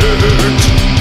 hurt.